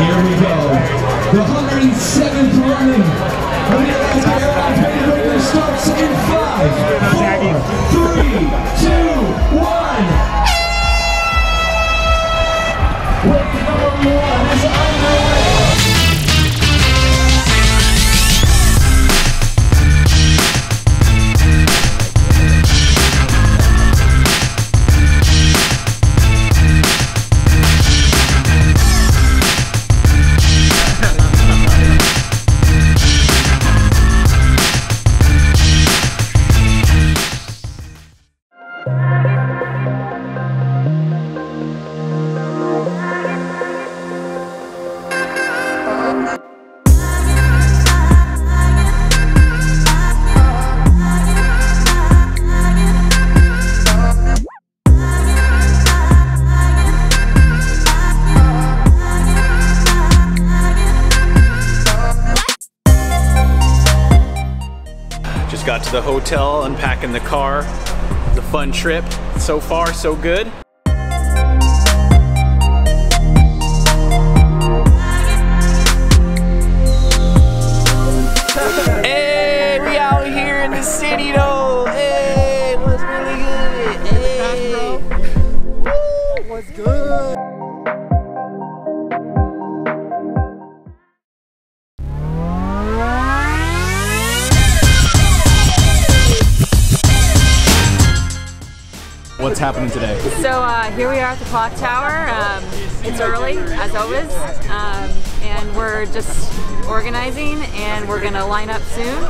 here we go. The 107th running of the Alaska Airlines starts in five, four, three, two, one. Number one to the hotel, unpacking the car. The fun trip. So far, so good. Hey, we out here in the city though. Hey, what's really good? Hey. What's good? What's happening today? So uh, here we are at the clock tower. Um, it's early, as always, um, and we're just organizing, and we're gonna line up soon,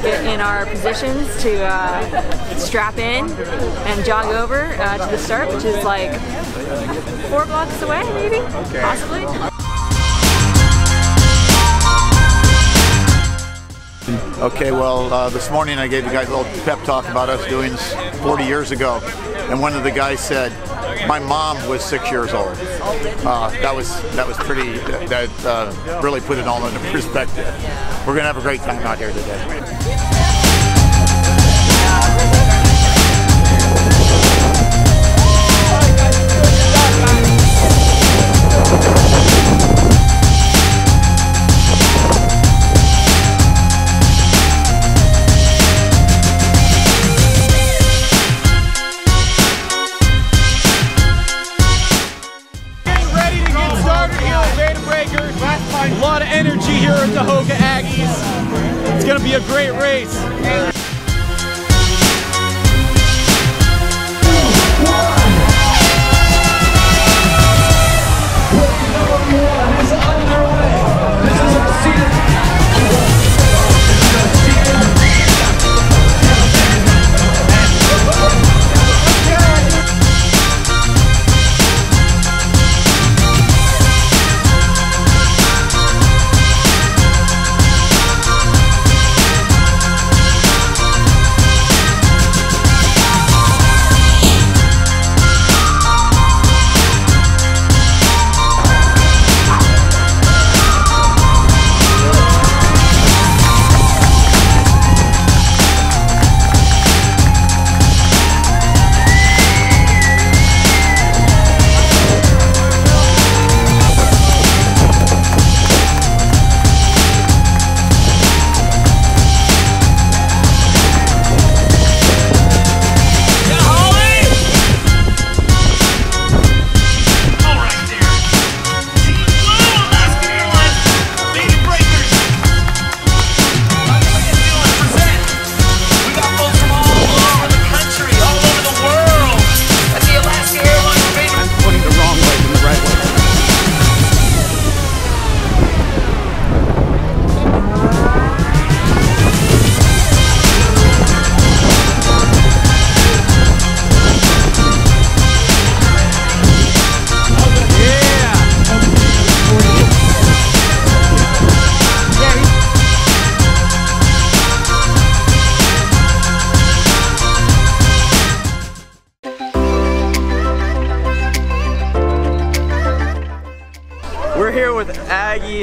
get in our positions to uh, strap in and jog over uh, to the start, which is like four blocks away, maybe, possibly. Okay, well, uh, this morning I gave you guys a little pep talk about us doing this 40 years ago, and one of the guys said, "My mom was six years old." Uh, that was that was pretty. That uh, really put it all into perspective. We're gonna have a great time out here today. Getting here at the Hoka Aggies. It's gonna be a great race.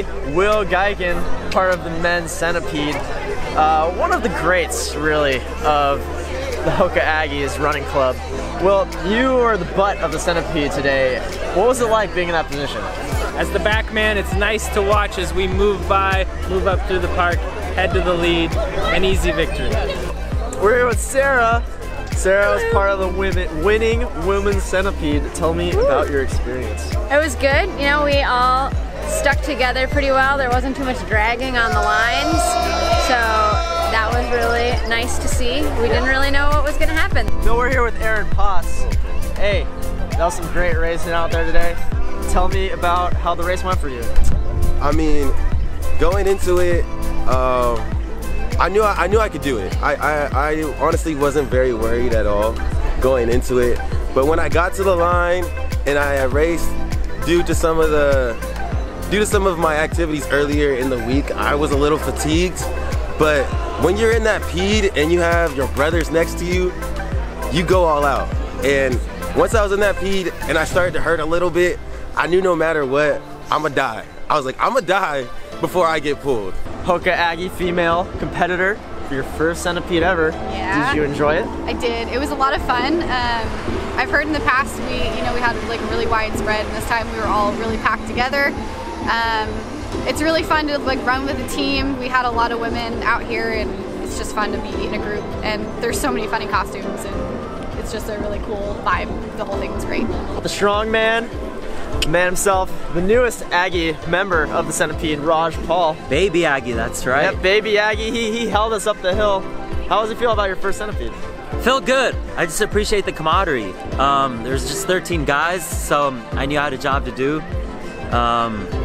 Aggie Will Geiken, part of the men's centipede. Uh, one of the greats, really, of the Hoka Aggies running club. Will, you are the butt of the centipede today. What was it like being in that position? as the back man, it's nice to watch as we move by, move up through the park, head to the lead, an easy victory. We're here with Sarah. Sarah was part of the women, winning women's centipede. Tell me about your experience. It was good. You know, we all stuck together pretty well. There wasn't too much dragging on the lines. So that was really nice to see. We didn't really know what was going to happen. No, we're here with Aaron Poss. Hey, that was some great racing out there today. Tell me about how the race went for you. I mean, going into it, um, I knew I, I, knew I could do it. I, I, I honestly wasn't very worried at all going into it. But when I got to the line and I raced, due to some of the due to some of my activities earlier in the week, I was a little fatigued. But when you're in that pede and you have your brothers next to you, you go all out. And once I was in that pede and I started to hurt a little bit, I knew no matter what, I'ma die. I was like, I'ma die before I get pulled. Hoka Aggie female competitor for your first centipede ever. Yeah. Did you enjoy it? I did. It was a lot of fun. Um, I've heard in the past we, you know, we had like a really wide spread, and this time we were all really packed together. Um, it's really fun to like run with a team. We had a lot of women out here, and it's just fun to be in a group. And there's so many funny costumes, and it's just a really cool vibe. The whole thing was great. The strong man, man himself, the newest Aggie member of the Centipede, Raj Paul. Baby Aggie, that's right. Yep, baby Aggie, he, he held us up the hill. How does it feel about your first Centipede? Felt good. I just appreciate the camaraderie. Um, there's just 13 guys, so I knew I had a job to do. Um, I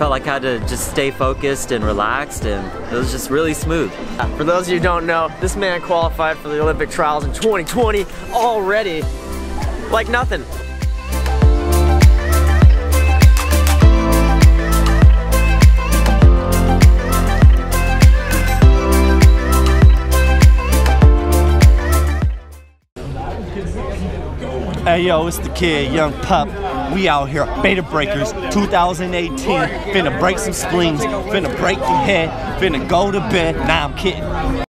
felt like I had to just stay focused and relaxed, and it was just really smooth. For those of you who don't know, this man qualified for the Olympic trials in 2020 already. Like nothing. Hey yo, it's the kid, Young Pup. We out here, Bay to Breakers 2018. Finna break some spleens, finna break your head, finna go to bed. Nah, I'm kidding.